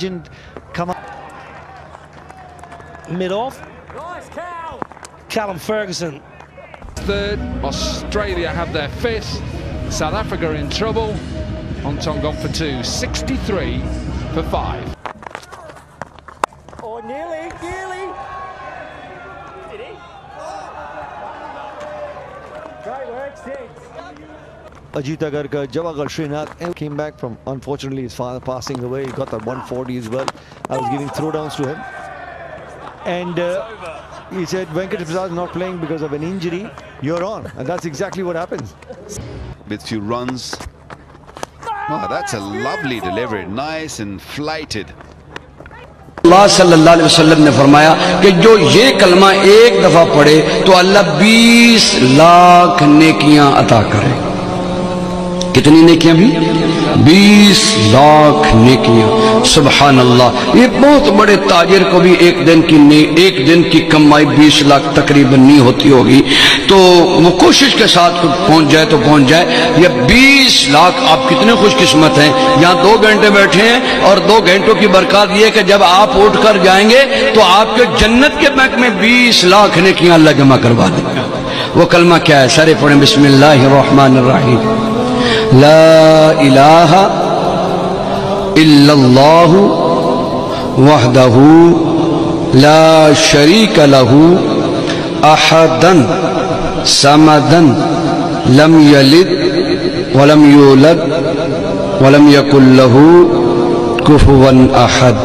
legend come up. Mid off. Callum Ferguson. Third, Australia have their fifth. South Africa in trouble. Hong Kong gone for two. 63 for five. Oh, nearly, nearly. Did he? Great work, Six. Ajit Agarkar, Jawahar Srinath and came back from, unfortunately, his father passing away. He got that 140 as well. I was giving throwdowns to him. And uh, he said, Venkat Prasad is not playing because of an injury. You're on. And that's exactly what happens. with few runs. Oh, that's a lovely delivery, nice and flighted. अल्लाह सल्लल्लाहु अलैहि वसल्लम ने फरमाया कि जो ये कलमा एक दफा पढ़े तो अल्लाह बीस लाख नेकियां अता करे कितनी नेकियाँ भी? बीस लाख नेकियाँ। सुबहान अल्लाह ये बहुत बड़े ताजिर को भी एक दिन की एक दिन की कमाई बीस लाख तकरीबन नहीं होती होगी। तो वो कोशिश के साथ पहुँच जाए तो पहुँच जाए। ये बीस लाख आप कितने खुशकिस्मत हैं? यहाँ दो घंटे बैठे हैं और दो घंटों की बरकत ये कि जब आप उठ कर जाएँगे तो आपके जन्नत के बैंक में बीस लाख नेकियाँ अल्लाह जमा करवा देगा। वो कलमा क्या है? सारे पढ़े बिस्मिल्लाह ला इलाहा इल्लल्लाहु वहदहु ला शरीक लहू अहदन समदन लम यलिद वलम यूलद वलम यकुल्लहु कुफुवन अहद।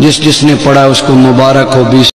जिस जिसने पढ़ा उसको मुबारक हो, बीस